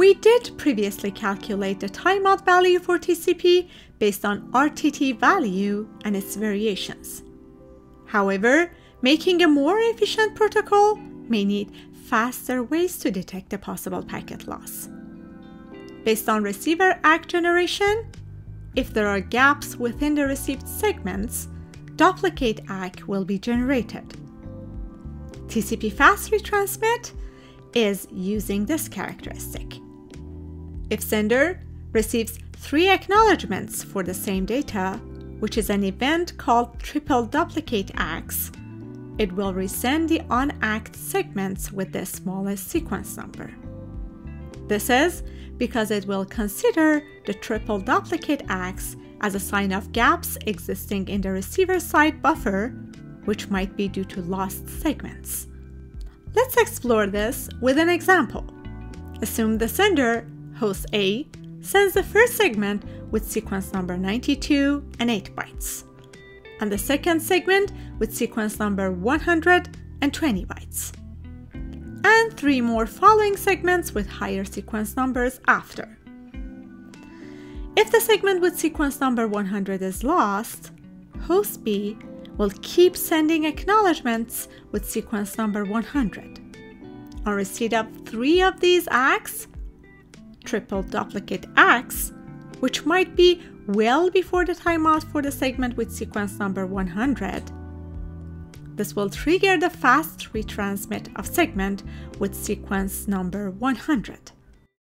We did previously calculate the timeout value for TCP based on RTT value and its variations. However, making a more efficient protocol may need faster ways to detect a possible packet loss. Based on receiver ACK generation, if there are gaps within the received segments, duplicate ACK will be generated. TCP fast retransmit is using this characteristic. If sender receives three acknowledgements for the same data, which is an event called triple duplicate ACKs, it will resend the unacked segments with the smallest sequence number. This is because it will consider the triple duplicate ACKs as a sign of gaps existing in the receiver side buffer, which might be due to lost segments. Let's explore this with an example. Assume the sender, host A, sends the first segment with sequence number 92 and 8 bytes, and the second segment with sequence number 120 bytes and three more following segments with higher sequence numbers after. If the segment with sequence number 100 is lost, host B will keep sending acknowledgements with sequence number 100. On receipt of three of these ACKs, triple duplicate ACKs, which might be well before the timeout for the segment with sequence number 100, this will trigger the fast retransmit of segment with sequence number 100.